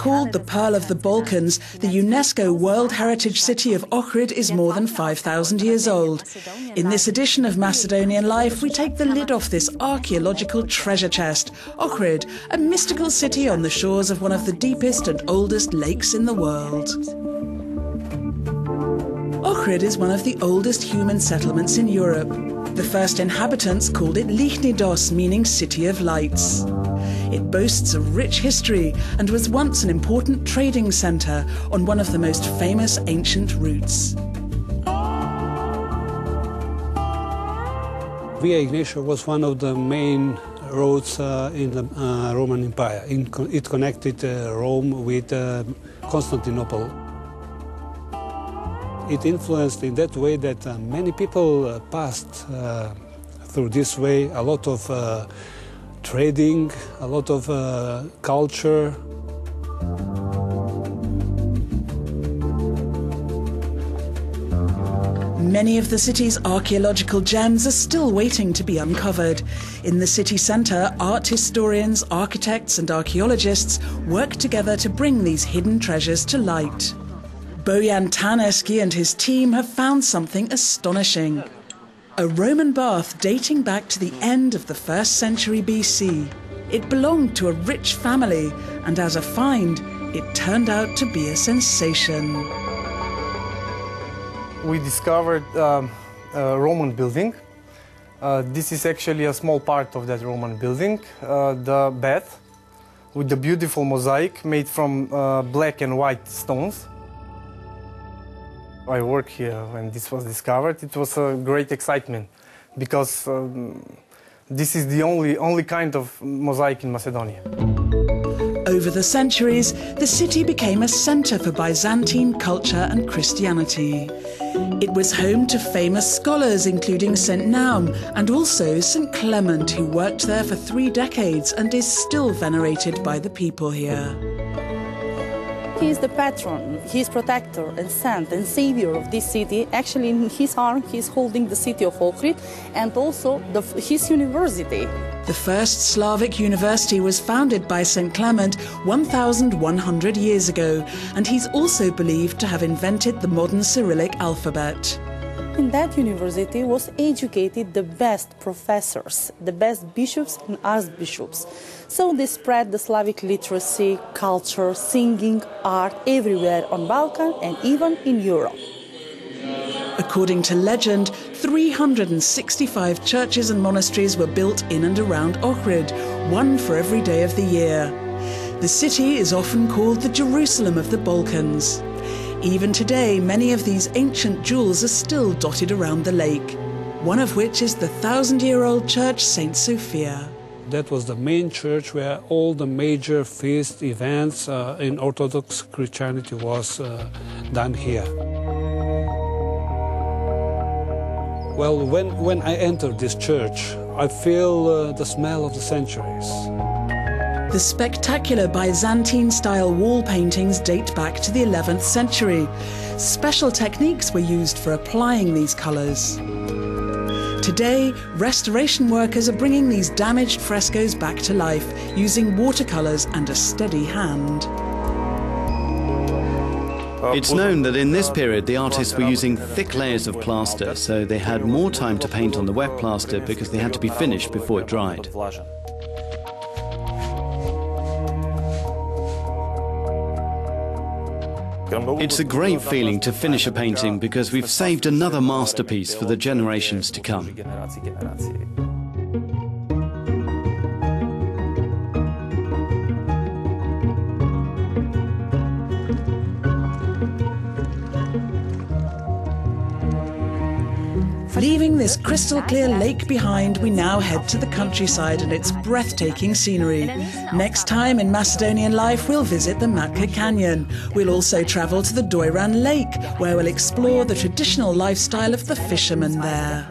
Called the Pearl of the Balkans, the UNESCO World Heritage City of Ohrid is more than 5,000 years old. In this edition of Macedonian Life, we take the lid off this archaeological treasure chest. Ohrid, a mystical city on the shores of one of the deepest and oldest lakes in the world. Ohrid is one of the oldest human settlements in Europe. The first inhabitants called it Lychnidos, meaning City of Lights. It boasts a rich history and was once an important trading centre on one of the most famous ancient routes. Via Egnatia was one of the main roads uh, in the uh, Roman Empire. it connected uh, Rome with uh, Constantinople. It influenced in that way that uh, many people uh, passed through this way. A lot of trading, a lot of uh, culture. Many of the city's archaeological gems are still waiting to be uncovered. In the city centre, art historians, architects, and archaeologists work together to bring these hidden treasures to light. Bojan Tarneski and his team have found something astonishing a Roman bath dating back to the end of the first century BC. It belonged to a rich family, and as a find, it turned out to be a sensation. We discovered um, a Roman building. Uh, this is actually a small part of that Roman building, uh, the bath, with the beautiful mosaic made from uh, black and white stones. I work here when this was discovered. It was a great excitement because um, this is the only, only kind of mosaic in Macedonia. Over the centuries, the city became a centre for Byzantine culture and Christianity. It was home to famous scholars including St. Naum and also St. Clement, who worked there for three decades and is still venerated by the people here. He is the patron, he is protector and saint and savior of this city. Actually, in his arm, he is holding the city of Ohrid and also the, his university. The first Slavic university was founded by St. Clement 1,100 years ago, and he's also believed to have invented the modern Cyrillic alphabet in that university was educated the best professors, the best bishops and archbishops. So they spread the Slavic literacy, culture, singing, art everywhere on Balkan and even in Europe. According to legend, 365 churches and monasteries were built in and around Ohrid, one for every day of the year. The city is often called the Jerusalem of the Balkans. Even today, many of these ancient jewels are still dotted around the lake, one of which is the thousand year old church St. Sophia. That was the main church where all the major feast events uh, in Orthodox Christianity was uh, done here. Well, when, when I entered this church, I feel uh, the smell of the centuries. The spectacular Byzantine-style wall paintings date back to the 11th century. Special techniques were used for applying these colours. Today, restoration workers are bringing these damaged frescoes back to life using watercolours and a steady hand. It's known that in this period the artists were using thick layers of plaster, so they had more time to paint on the wet plaster because they had to be finished before it dried. It's a great feeling to finish a painting because we've saved another masterpiece for the generations to come. Leaving this crystal clear lake behind, we now head to the countryside and its breathtaking scenery. Next time in Macedonian Life, we'll visit the Matka Canyon. We'll also travel to the Doiran Lake, where we'll explore the traditional lifestyle of the fishermen there.